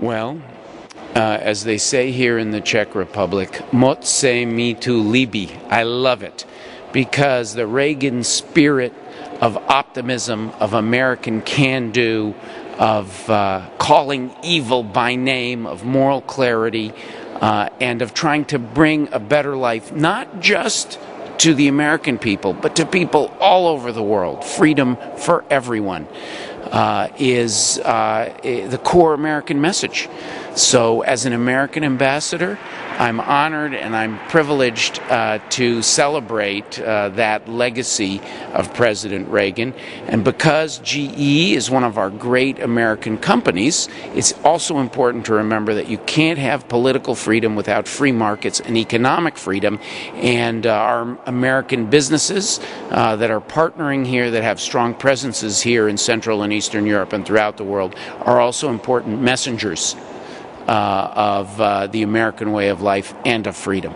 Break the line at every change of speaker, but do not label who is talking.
Well, uh, as they say here in the Czech Republic, moc se mi tu líbí. I love it because the Reagan spirit of optimism, of American can do, of uh, calling evil by name, of moral clarity, uh, and of trying to bring a better life, not just to the American people, but to people all over the world. Freedom for everyone uh, is uh, the core American message. So, as an American ambassador, I'm honored and I'm privileged uh, to celebrate uh, that legacy of President Reagan. And because GE is one of our great American companies, it's also important to remember that you can't have political freedom without free markets and economic freedom. And uh, our American businesses uh, that are partnering here, that have strong presences here in Central and Eastern Europe and throughout the world, are also important messengers of uh, the American way of life and of freedom.